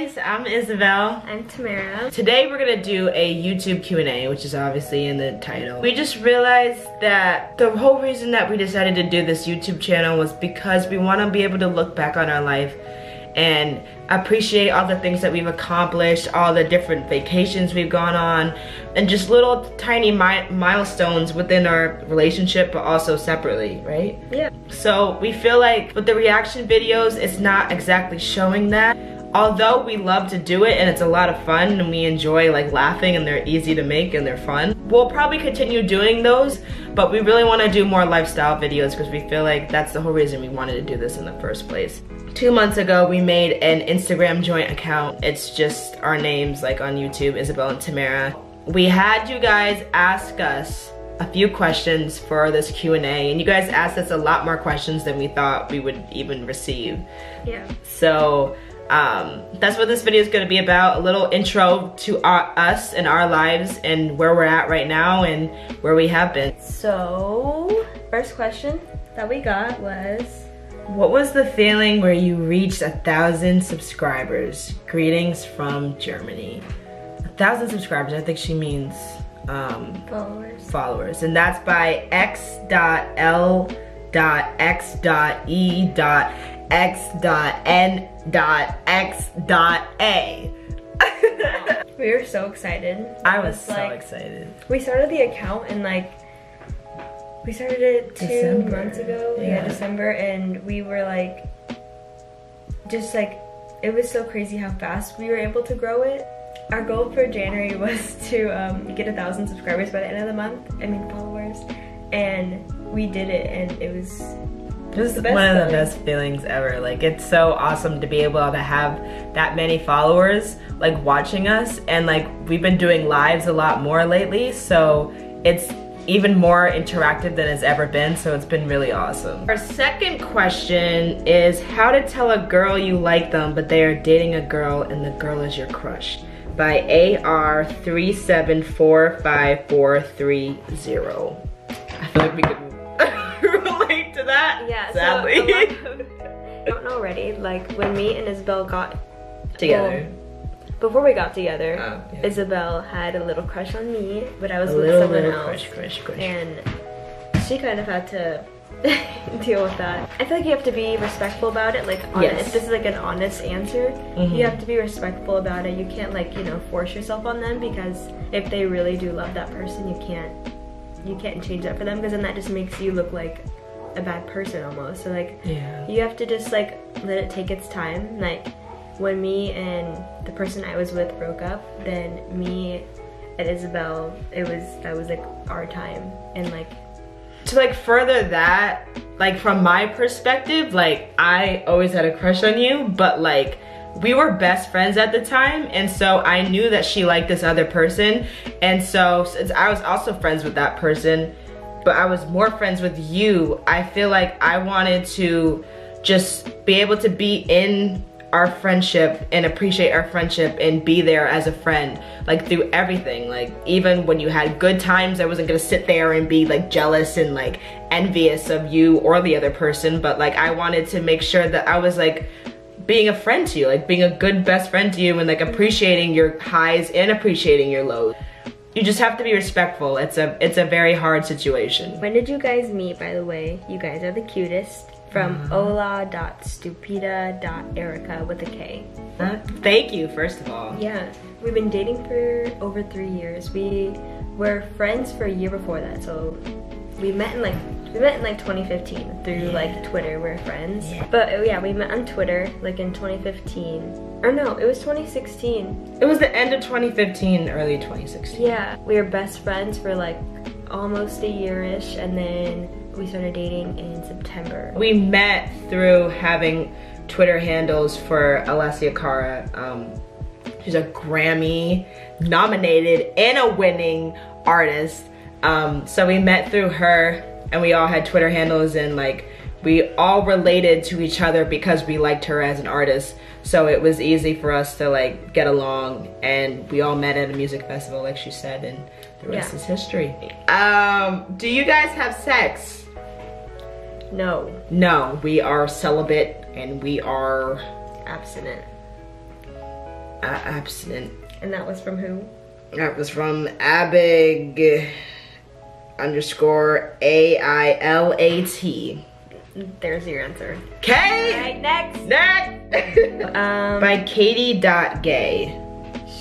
guys, I'm Isabel. I'm Tamera. Today we're gonna do a YouTube Q&A, which is obviously in the title. We just realized that the whole reason that we decided to do this YouTube channel was because we wanna be able to look back on our life and appreciate all the things that we've accomplished, all the different vacations we've gone on, and just little tiny mi milestones within our relationship, but also separately, right? Yeah. So we feel like with the reaction videos, it's not exactly showing that. Although we love to do it and it's a lot of fun and we enjoy like laughing and they're easy to make and they're fun. We'll probably continue doing those, but we really wanna do more lifestyle videos because we feel like that's the whole reason we wanted to do this in the first place. Two months ago, we made an Instagram joint account. It's just our names like on YouTube, Isabel and Tamera. We had you guys ask us a few questions for this Q&A and you guys asked us a lot more questions than we thought we would even receive. Yeah. So um, that's what this video is going to be about. A little intro to our, us and our lives and where we're at right now and where we have been. So, first question that we got was, what was the feeling where you reached a thousand subscribers? Greetings from Germany. A thousand subscribers, I think she means um, followers. Followers, and that's by x.l.x.e. X dot X dot n dot X dot A. we were so excited. I was, was so like, excited. We started the account in like we started it two December. months ago. Yeah. yeah, December, and we were like, just like, it was so crazy how fast we were able to grow it. Our goal for January was to um, get a thousand subscribers by the end of the month. I mean followers, and we did it, and it was just one of the best feelings ever. Like it's so awesome to be able to have that many followers like watching us and like we've been doing lives a lot more lately so it's even more interactive than it's ever been so it's been really awesome. Our second question is how to tell a girl you like them but they are dating a girl and the girl is your crush by AR3745430. I feel like we could relate to that. Yeah, sadly. So I don't know already. Like when me and Isabel got together. Well, before we got together, oh, yeah. Isabel had a little crush on me, but I was a with little, someone little else. Crush, crush, crush. And she kind of had to deal with that. I feel like you have to be respectful about it. Like, yes. if this is like an honest answer, mm -hmm. you have to be respectful about it. You can't like you know force yourself on them because if they really do love that person, you can't you can't change that for them because then that just makes you look like a bad person almost. So like yeah. you have to just like let it take its time. Like when me and the person I was with broke up, then me and Isabel, it was that was like our time and like to like further that, like from my perspective, like I always had a crush on you, but like we were best friends at the time and so I knew that she liked this other person and so since I was also friends with that person but I was more friends with you I feel like I wanted to just be able to be in our friendship and appreciate our friendship and be there as a friend like through everything like even when you had good times I wasn't gonna sit there and be like jealous and like envious of you or the other person but like I wanted to make sure that I was like being a friend to you, like being a good best friend to you and like appreciating your highs and appreciating your lows. You just have to be respectful. It's a it's a very hard situation. When did you guys meet, by the way? You guys are the cutest. From uh, ola.stupida.erica with a K. Uh, thank you, first of all. Yeah, we've been dating for over three years. We were friends for a year before that, so we met in like we met in like 2015 through yeah. like Twitter. We're friends. Yeah. But oh, yeah, we met on Twitter like in 2015. Or no, it was 2016. It was the end of 2015, early 2016. Yeah, we were best friends for like almost a year-ish and then we started dating in September. We met through having Twitter handles for Alessia Cara. Um, she's a Grammy nominated and a winning artist. Um, so we met through her and we all had Twitter handles and like we all related to each other because we liked her as an artist. So it was easy for us to like get along and we all met at a music festival like she said and the rest yeah. is history. Um, do you guys have sex? No. No, we are celibate and we are abstinent. uh, abstinent. And that was from who? That was from Abig underscore A I L A T. There's your answer. Okay. Alright, next. Next. Um, By Katie dot gay.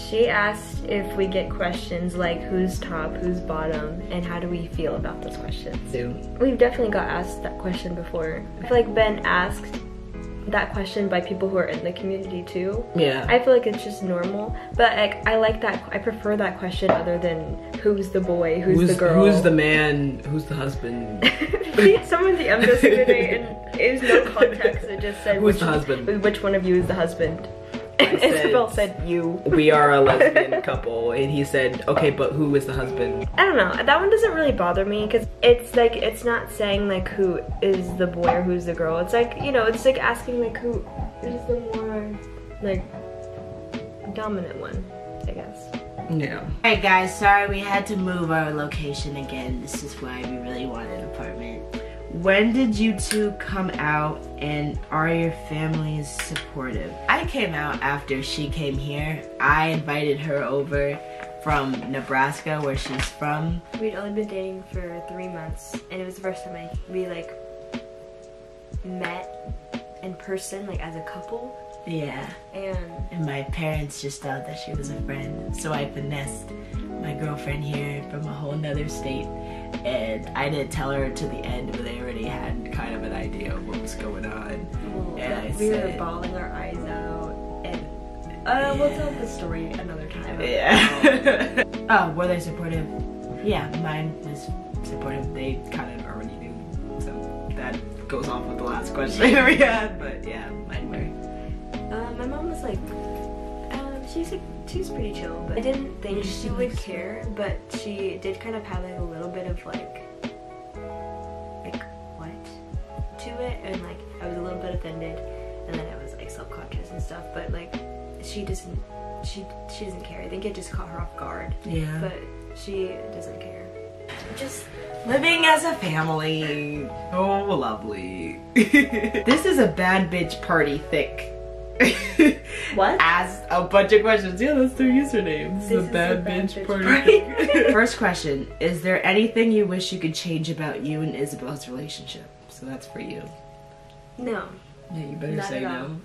she asked if we get questions like who's top, who's bottom, and how do we feel about those questions. Do. We've definitely got asked that question before. I feel like Ben asked that question by people who are in the community too. Yeah. I feel like it's just normal, but like I like that. I prefer that question other than who's the boy, who's, the girl. Who's the man? Who's the husband? Someone DM'd us the other day, and it was no context. It just said Who's which, the husband? Which one of you is the husband? I And said- Isabel said you. we are a lesbian couple, and he said, "Okay, but who is the husband?" I don't know. That one doesn't really bother me because it's like it's not saying like who is the boy or who's the girl. It's like you know, it's like asking like who is the more like dominant one, I guess. Yeah. Alright guys, sorry we had to move our location again. This is why we really wanted an apartment. When did you two come out, and are your families supportive? I came out after she came here. I invited her over from Nebraska where she's from. We'd only been dating for three months, and it was the first time I we like met in person, like as a couple, Yeah. and And my parents just thought that she was a friend. So I finessed my girlfriend here from a whole nother state. And I didn't tell her to the end, but they already had kind of an idea of what was going on. Yeah, I we were bawling our eyes out, and uh, we'll tell the story another time. Yeah. Oh, were they supportive? Yeah, mine was supportive. They kind of already knew. So that goes off with the last question we had, but yeah, mine were. Uh, my mom was like, she's like, she's pretty chill, but I didn't think she would care, but she did kind of have like a little bit of like, like what to it, and like I was a little bit offended, and then I was like self-conscious and stuff, but like she doesn't, she she doesn't care. I think it just caught her off guard, Yeah. but she doesn't care. Just living as a family. Oh, lovely. this is a bad bitch party thick. What? Asked a bunch of questions. Yeah, that's their username. This, This is a bad, bitch, party. thick. First question Is there anything you wish you could change about you and Isabel's relationship? So that's for you. No. Yeah, you better Not say no.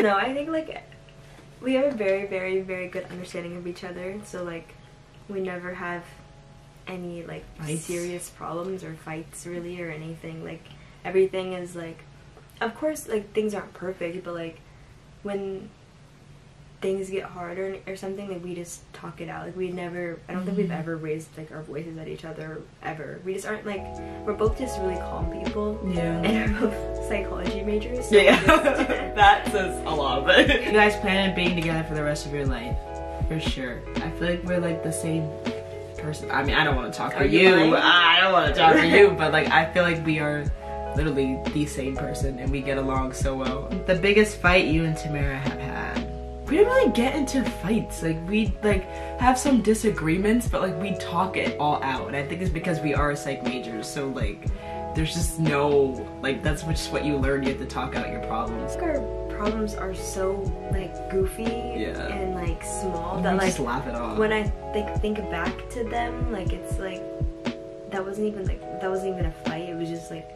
no, I think like we have a very, very, very good understanding of each other. So like we never have any like Fights? serious problems or fights really or anything. Like everything is like, of course, like things aren't perfect, but like when things get harder or something, like we just talk it out. Like we never, I don't think we've mm-hmm. ever raised like our voices at each other ever. We just aren't like we're both just really calm people. Yeah. And we're both psychology majors. so Yeah, that says a lot. But you guys plan on being together for the rest of your life, for sure. I feel like we're like the same person. I mean, I don't want to talk for you you. I don't want to talk for you, but like I feel like we are literally the same person, and we get along so well. The biggest fight you and Tamera have had. We didn't really get into fights. Like we like have some disagreements, but like we talk it all out. And I think it's because we are psych majors, so like there's just no like that's just what you learn. You have to talk out your problems. think our problems are so like goofy Yeah. and like small We that like just laugh it off. when I think think back to them, like it's like that wasn't even like that wasn't even a fight. It was just like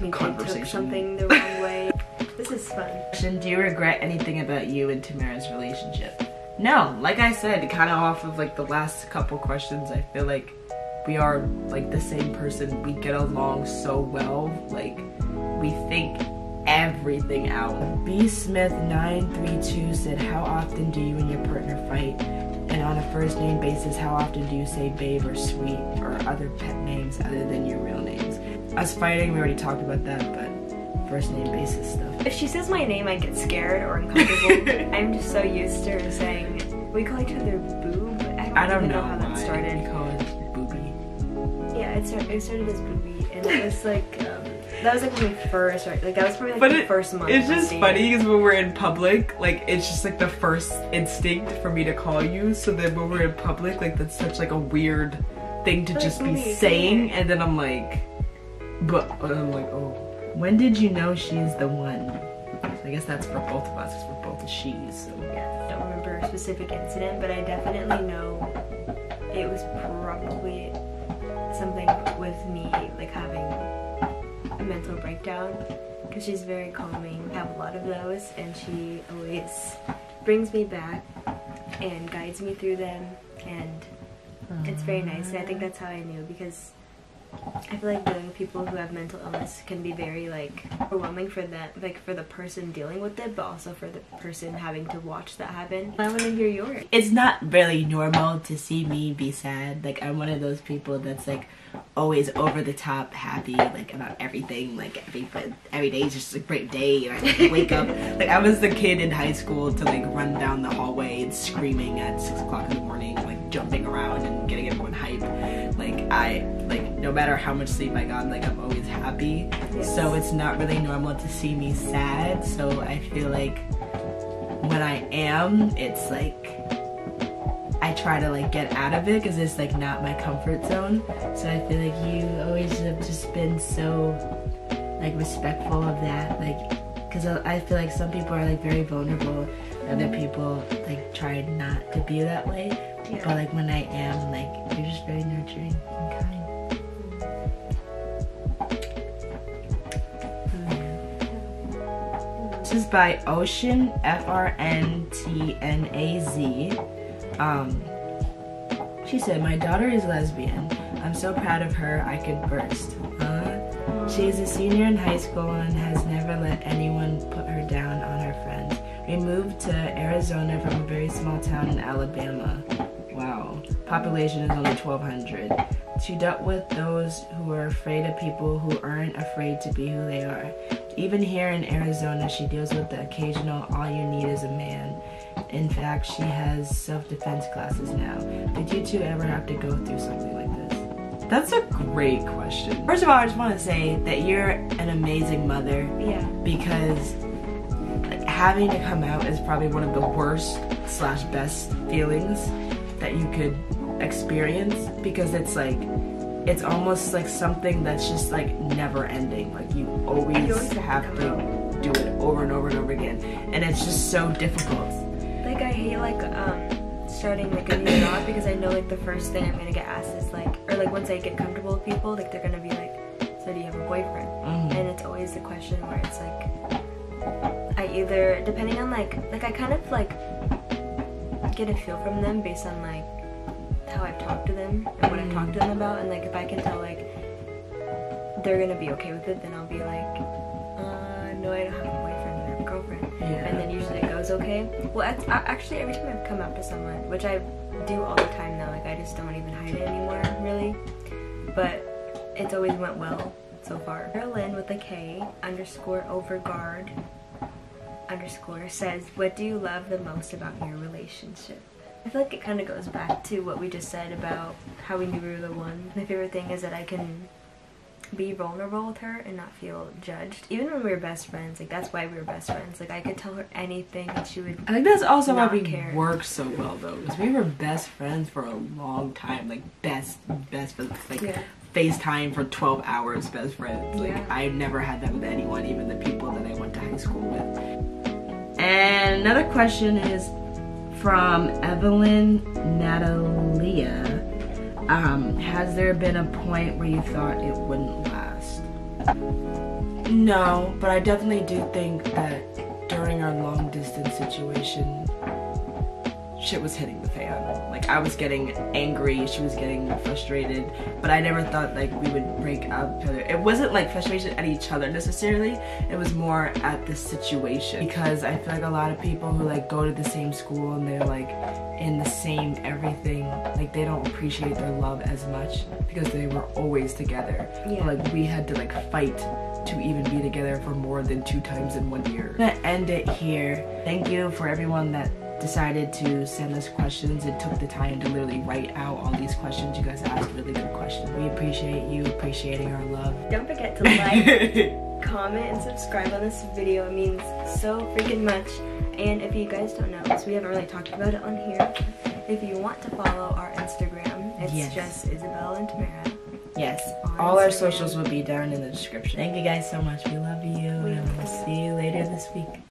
maybe I took Conversation. something the wrong way. This is fun. Question, do you regret anything about you and Tamera's relationship? No, like I said, kind of off of like the last couple questions, I feel like we are like the same person. We get along so well. Like we think everything out. B Smith 932 said, "How often do you and your partner fight? And on a first name basis, how often do you say babe or sweet or other pet names other than your real names?" Us fighting, we already talked about that, but first name basis stuff. If she says my name, I get scared or uncomfortable. I'm just so used to her saying we call each other boob. I don't, I don't know, know, how that started. We call it booby. Yeah, it started, it started as booby, and it was like um, that was like when we first started. Like that was probably like But the it- first month. It's just funny because when we're in public, like it's just like the first instinct for me to call you. So then when we're in public, like that's such like a weird thing to Like, just be saying, and then I'm like, but I'm like, oh, when did you know she's the one? So I guess that's for both of us, we're both she. So yeah, don't remember a specific incident, but I definitely know it was probably something with me like having a mental breakdown because she's very calming. I have a lot of those, and she always brings me back and guides me through them, and it's very nice. And I think that's how I knew because I feel like the people who have mental illness can be very like overwhelming for that, like for the person dealing with it, but also for the person having to watch that happen. I want to hear yours. it's not really normal to see me be sad. Like I'm one of those people that's like always over the top happy, like about everything. Like every every day is just a great day, and I like, wake up. Like I was the kid in high school to like run down the hallway and screaming at six o'clock in the morning, like jumping around and getting everyone hype. Like I like no matter how much sleep I got, like I'm always happy. Yes. So it's not really normal to see me sad. So I feel like when I am, it's like I try to like get out of it because it's like not my comfort zone. So I feel like you always have just been so like respectful of that, like because I I feel like some people are like very vulnerable, other people like try not to be that way. Yeah. But like when I am, like you're just very nurturing and kind. This is by Ocean F R N T N A Z. Um, she said, "My daughter is lesbian. I'm so proud of her. I could burst." She is a senior in high school and has never let anyone put her down on her friends. We moved to Arizona from a very small town in Alabama. Wow. Population is only 1,200. She dealt with those who are afraid of people who aren't afraid to be who they are. Even here in Arizona, she deals with the occasional all you need is a man. In fact, she has self defense classes now. Did you two ever have to go through something like this? That's a great question. First of all, I just want to say that you're an amazing mother Yeah. because having to come out is probably one of the worst slash best feelings that you could experience because it's like it's almost like something that's just like never ending like you always, have have to to do it over and over and over again and it's just so difficult Like I hate like um starting like a new job because I know like the first thing I'm gonna get asked is like or like once I get comfortable with people like they're gonna be like so do you have a boyfriend Mhm. and it's always the question where it's like I either depending on like like I kind of like get a feel from them based on like how I've talked to them and what I've talked to them about and like if I can tell like they're gonna be okay with it then I'll be like uh no I don't have yeah and then usually it goes okay. Well, actually, every time I've come up to someone, which I do all the time now, like I just don't even hide it anymore, really. But it's always went well so far. Carolyn with a K underscore overguard underscore says, "What do you love the most about your relationship?" I feel like it kind of goes back to what we just said about how we knew we were the one. My favorite thing is that I can be vulnerable with her and not feel judged. Even when we were best friends, like that's why we were best friends. Like I could tell her anything and she would I think that's also why we care. work so well though, because we were best friends for a long time, like best, best, like Yeah. FaceTime for 12 hours, best friends. Like Yeah. I never had that with anyone, even the people that I went to high school with. And another question is from Evelyn Natalia. Um, has there been a point where you thought it wouldn't last? No, but I definitely do think that during our long distance situation, shit was hitting the fan. Like I was getting angry, she was getting frustrated, but I never thought like we would break up. It wasn't like frustration at each other necessarily. It was more at the situation because I feel like a lot of people who like go to the same school and they're like in the same everything, like they don't appreciate their love as much because they were always together. Yeah. Like we had to like fight to even be together for more than two times in one year. I'm gonna end it here. Thank you for everyone that decided to send us questions and took the time to literally write out all these questions. You guys asked really good questions. We appreciate you appreciating our love. Don't forget to like, comment, and subscribe on this video. It means so freaking much. And if you guys don't know, because we haven't really talked about it on here, if you want to follow our Instagram, it's Yes. just Isabel and Tamera. Yes, all our socials will be down in the description. Thank you guys so much. We love you. And we'll see you later this week.